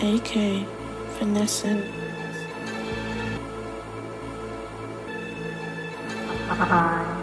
AK finessing. Menace.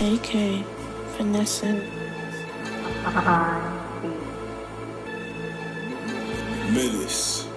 AK finessing. Menace.